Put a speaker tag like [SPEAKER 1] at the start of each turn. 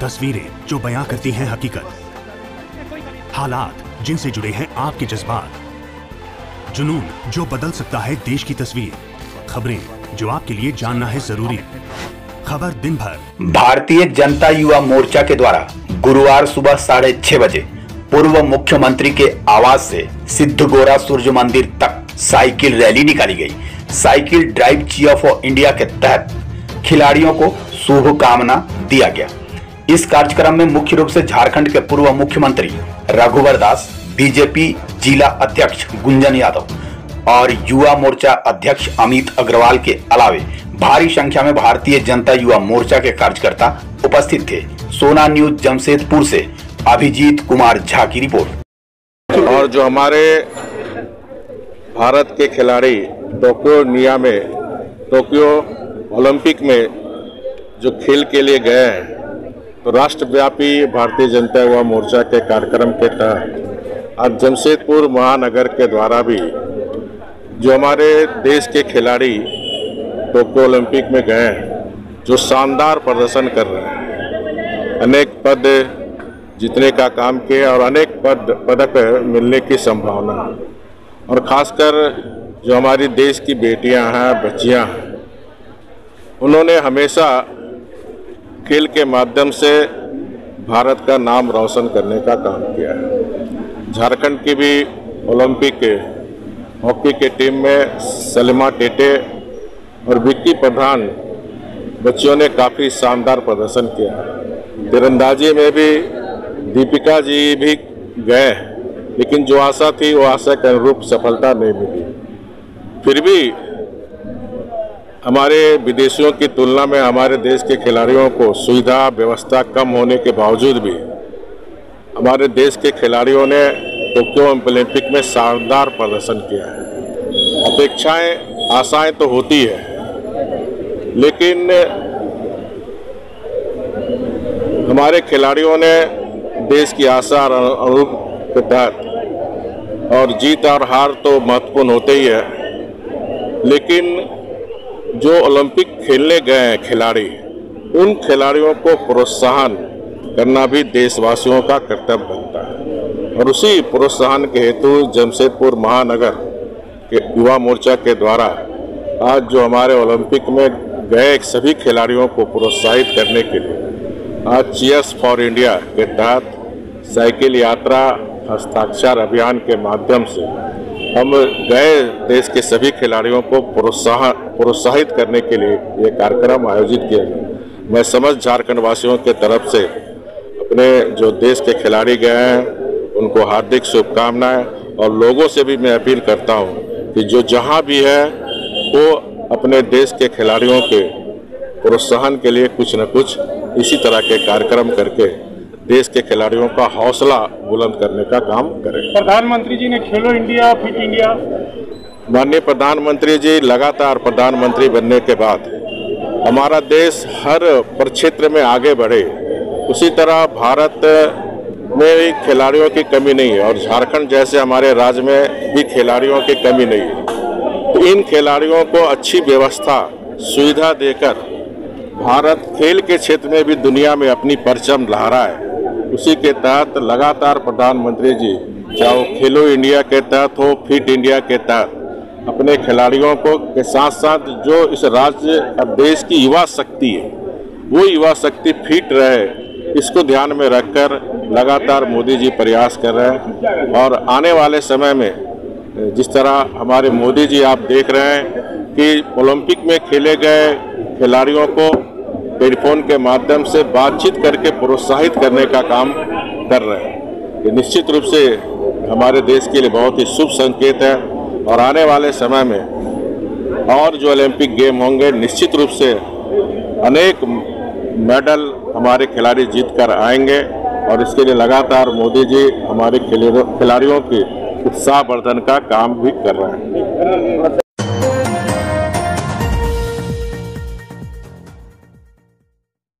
[SPEAKER 1] तस्वीरें जो बयां करती हैं हकीकत। हालात जिनसे जुड़े हैं आपके जज्बात। जुनून जो बदल सकता है देश की तस्वीर। खबरें जो आपके लिए जानना है ज़रूरी। खबर दिन भर।
[SPEAKER 2] भारतीय जनता युवा मोर्चा के द्वारा गुरुवार सुबह साढ़े छह बजे पूर्व मुख्यमंत्री के आवास से सिद्ध गोरा सूर्य मंदिर तक साइकिल रैली निकाली गई। Cycle drive cheer for India के तहत खिलाड़ियों को शुभकामना दिया गया। इस कार्यक्रम में मुख्य रूप से झारखंड के पूर्व मुख्यमंत्री रघुवर दास, बीजेपी जिला अध्यक्ष गुंजन यादव और युवा मोर्चा अध्यक्ष अमित अग्रवाल के अलावे भारी संख्या में भारतीय जनता युवा मोर्चा के कार्यकर्ता उपस्थित थे। सोना न्यूज़, जमशेदपुर से अभिजीत कुमार झा की रिपोर्ट।
[SPEAKER 3] और जो हमारे भारत के खिलाड़ी टोक्यो, निया में, टोक्यो ओलंपिक में जो खेल के लिए गए हैं राष्ट्रव्यापी भारतीय जनता युवा मोर्चा के कार्यक्रम के तहत आज जमशेदपुर महानगर के द्वारा भी जो हमारे देश के खिलाड़ी टोक्यो ओलंपिक में गए हैं, जो शानदार प्रदर्शन कर रहे हैं। अनेक पद जीतने का काम किए और अनेक पद, पदक मिलने की संभावना है। और खासकर जो हमारी देश की बेटियाँ हैं, बच्चियाँ हैं, उन्होंने हमेशा खेल के माध्यम से भारत का नाम रोशन करने का काम किया है। झारखंड की भी ओलंपिक हॉकी के टीम में सलीमा टेटे और विक्की प्रधान बच्चियों ने काफ़ी शानदार प्रदर्शन किया तीरंदाजी में भी दीपिका जी भी गए लेकिन जो आशा थी वो आशा के अनुरूप सफलता नहीं मिली। फिर भी हमारे विदेशियों की तुलना में हमारे देश के खिलाड़ियों को सुविधा, व्यवस्था कम होने के बावजूद भी हमारे देश के खिलाड़ियों ने टोक्यो ओलंपिक में शानदार प्रदर्शन किया है। अपेक्षाएँ आशाएँ तो होती है, लेकिन हमारे खिलाड़ियों ने देश की आशा और अनुरूप के तहत और जीत और हार तो महत्वपूर्ण होते ही है, लेकिन जो ओलंपिक खेलने गए हैं खिलाड़ी, उन खिलाड़ियों को प्रोत्साहन करना भी देशवासियों का कर्तव्य बनता है। और उसी प्रोत्साहन के हेतु जमशेदपुर महानगर के युवा मोर्चा के द्वारा आज जो हमारे ओलंपिक में गए सभी खिलाड़ियों को प्रोत्साहित करने के लिए, आज चीयर्स फॉर इंडिया के तहत साइकिल यात्रा हस्ताक्षर अभियान के माध्यम से हम गए देश के सभी खिलाड़ियों को प्रोत्साहन प्रोत्साहित करने के लिए ये कार्यक्रम आयोजित किया गया। मैं समझ झारखंड वासियों के तरफ़ से अपने जो देश के खिलाड़ी गए हैं, उनको हार्दिक शुभकामनाएँ और लोगों से भी मैं अपील करता हूँ कि जो जहाँ भी है, वो अपने देश के खिलाड़ियों के प्रोत्साहन के लिए कुछ न कुछ इसी तरह के कार्यक्रम करके देश के खिलाड़ियों का हौसला बुलंद करने का काम करें।
[SPEAKER 4] प्रधानमंत्री जी ने खेलो इंडिया फिट इंडिया।
[SPEAKER 3] माननीय प्रधानमंत्री जी लगातार प्रधानमंत्री बनने के बाद हमारा देश हर प्रक्षेत्र में आगे बढ़े। उसी तरह भारत में भी खिलाड़ियों की कमी नहीं है और झारखंड जैसे हमारे राज्य में भी खिलाड़ियों की कमी नहीं है। तो इन खिलाड़ियों को अच्छी व्यवस्था सुविधा देकर भारत खेल के क्षेत्र में भी दुनिया में अपनी परचम लहराए। उसी के तहत लगातार प्रधानमंत्री जी, चाहे वो खेलो इंडिया के तहत हो, फिट इंडिया के तहत, अपने खिलाड़ियों को के साथ साथ जो इस राज्य और देश की युवा शक्ति है, वो युवा शक्ति फिट रहे, इसको ध्यान में रखकर लगातार मोदी जी प्रयास कर रहे हैं। और आने वाले समय में, जिस तरह हमारे मोदी जी आप देख रहे हैं कि ओलंपिक में खेले गए खिलाड़ियों को टेलीफोन के माध्यम से बातचीत करके प्रोत्साहित करने का काम कर रहे हैं। ये निश्चित रूप से हमारे देश के लिए बहुत ही शुभ संकेत है और आने वाले समय में और जो ओलंपिक गेम होंगे, निश्चित रूप से अनेक मेडल हमारे खिलाड़ी जीत कर आएँगे और इसके लिए लगातार मोदी जी हमारे खिलाड़ियों की उत्साहवर्धन का काम भी कर रहे हैं।